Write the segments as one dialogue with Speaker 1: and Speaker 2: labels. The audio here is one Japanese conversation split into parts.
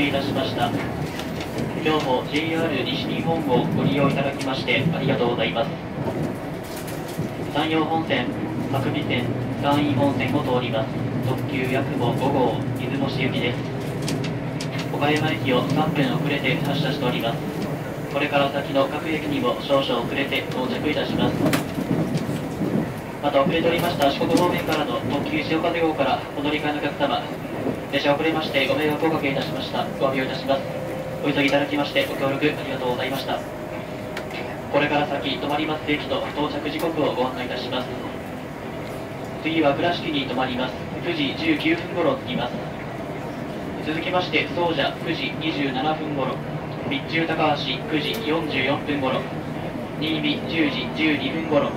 Speaker 1: 定いたしました。今日も JR 西日本をご利用いただきましてありがとうございます。山陽本線白尾線山陰本線を通ります。特急やくも5号出雲市行きです。岡山駅を3分遅れて発車しております。これから先の各駅にも少々遅れて到着いたします。また遅れておりました四国方面からの特急潮風号からお乗り換えのお客様列車遅れましてご迷惑をおかけいたしました。お詫びをいたします。お急ぎいただきましてご協力ありがとうございました。これから先止まります駅と到着時刻をご案内いたします。次は倉敷に停まります。9時19分頃着きます。続きまして総社9時27分頃。備中高橋9時44分頃。新見10時12分頃。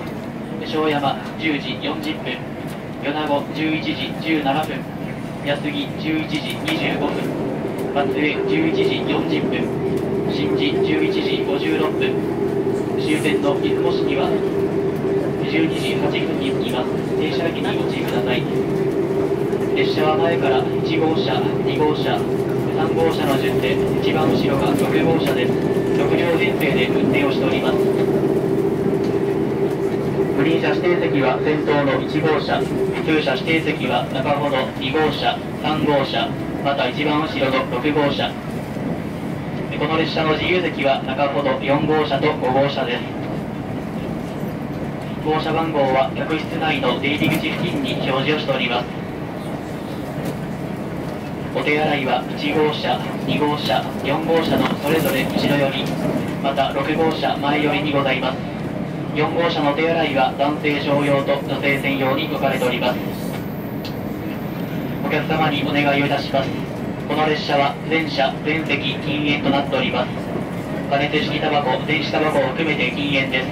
Speaker 1: 庄山10時40分。米子11時17分。安来11時25分松江11時40分新地11時56分終点の出雲市には12時8分に着きます停車駅にご注意ください列車は前から1号車2号車3号車の順で一番後ろが6号車です6両編成で運転をしておりますグリーン車指定席は先頭の1号車旧車指定席は中ほど2号車3号車また一番後ろの6号車。この列車の自由席は中ほど4号車と5号車です。号車番号は客室内の出入り口付近に表示をしております。お手洗いは1号車2号車4号車のそれぞれ後ろよりまた6号車前よりにございます。4号車のお手洗いは男性商用と女性専用に置かれております。お客様にお願いをいたします。この列車は全車全席禁煙となっております。加熱式タバコ電子タバコを含めて禁煙です。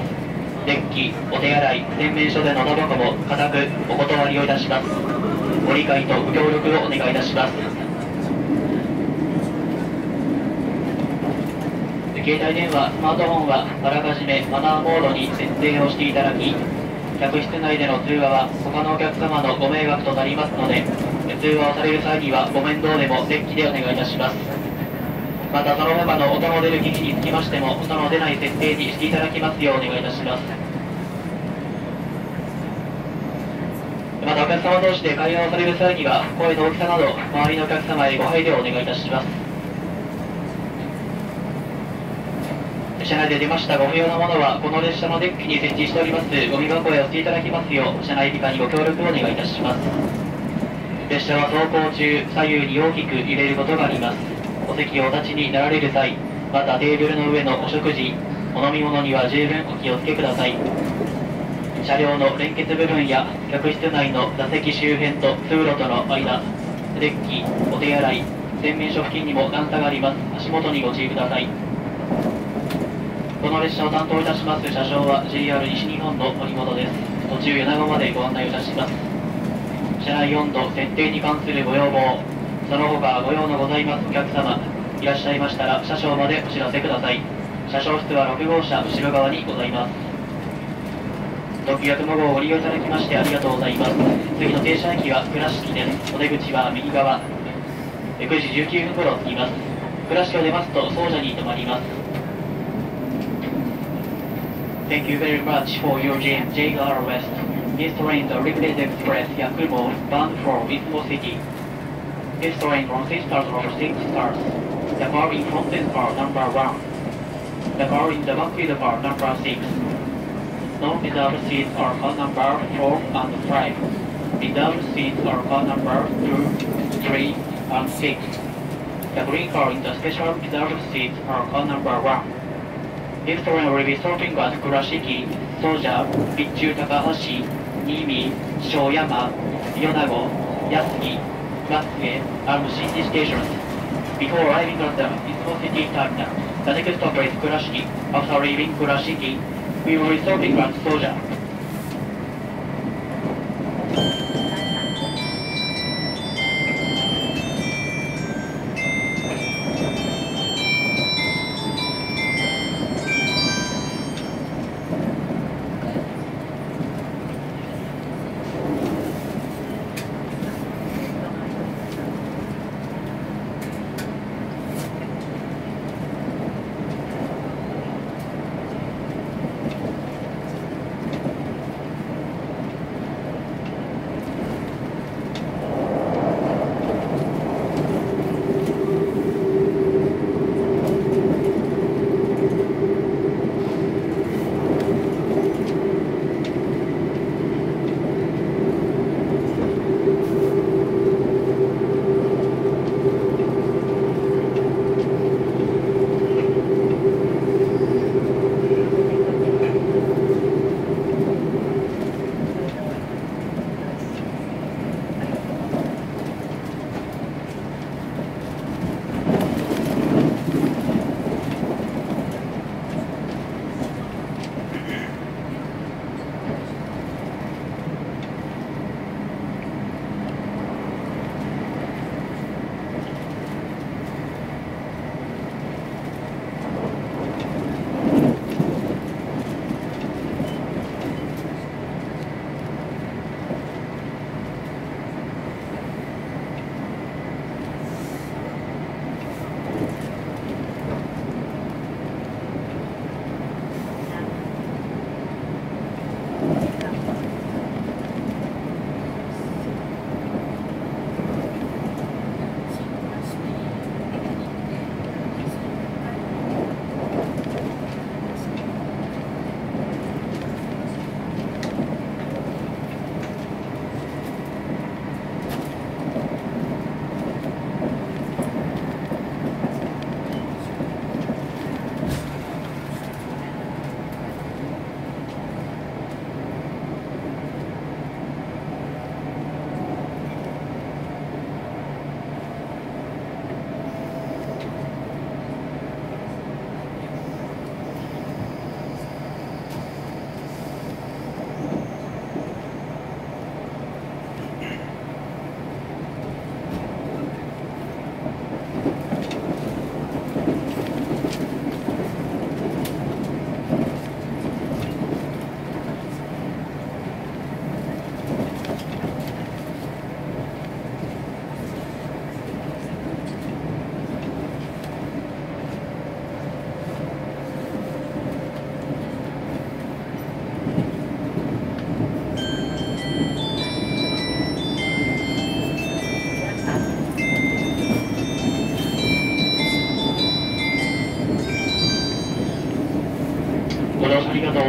Speaker 1: デッキお手洗い洗面所でのタバコも固くお断りをいたします。ご理解とご協力をお願いいたします。携帯電話、スマートフォンはあらかじめマナーモードに設定をしていただき客室内での通話は他のお客様のご迷惑となりますので通話をされる際にはご面倒でもデッキでお願いいたします。またその他の音の出る機器につきましても音の出ない設定にしていただきますようお願いいたします。またお客様同士で会話をされる際には声の大きさなど周りのお客様へご配慮をお願いいたします。車内で出ましたご不要なものはこの列車のデッキに設置しておりますゴミ箱へお捨ていただきますよう車内美化にご協力をお願いいたします列車は走行中左右に大きく揺れることがありますお席をお立ちになられる際またテーブルの上のお食事お飲み物には十分お気をつけください車両の連結部分や客室内の座席周辺と通路との間デッキお手洗い洗面所付近にも段差があります足元にご注意くださいこの列車を担当いたします車掌は JR 西日本の森本です。途中米子までご案内いたします。車内温度設定に関するご要望その他ご用のございますお客様いらっしゃいましたら車掌までお知らせください。車掌室は6号車後ろ側にございます。特急や雲号をご利用いただきましてありがとうございます。次の停車駅は倉敷です。お出口は右側。9時19分頃着きます。倉敷を出ますと総社に停まります。Thank you very much for your JR West. This train the Limited Express Yakumo bound for Ismo City. This train consists of six cars. The car in front is car number one. The car in the back is car number six. Non-reserved seats are car number four and five. Reserved seats are car number two, three, and six. The green car in the special reserved seats are car number one. This train will be stopping at Kurashiki, Soja, Bichu Takahashi, Nimi, Shoyama, Yonago, Yasugi, Matsue, and Shinji stations. Before arriving at the Ismo City terminal, the next stop is Kurashiki. After leaving Kurashiki, we will be serving at Soja.「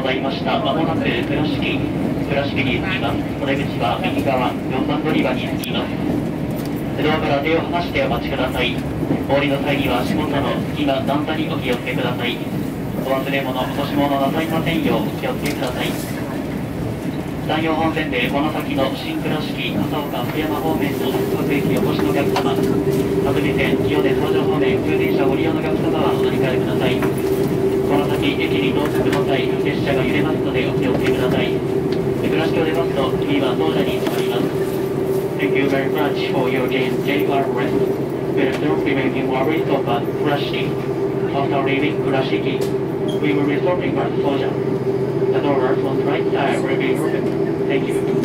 Speaker 1: ございました。まもなく倉敷、倉敷に着きます。お出口は右側、4番乗り場に着きます。ドアから手を離してお待ちください。お降りの際には足元の隙間、段差にお気をつけください。お忘れ物、落とし物なさいませんようお気をつけください。山陽本線でこの先の新倉敷、笠岡、福山方面の各駅お越しのお客様、各備線、清出、東上方面、空電車ご利用のお客様この先、駅に到着の際、列車が揺れますのでお気をつけください。倉敷を出ますと、次は当社に停まります。Thank you very much for your game JR West. Please don't remain in worries about Kurashiki. After leaving Kurashiki, we will be stopping at Soja. The doors on the right side will be open. Thank you.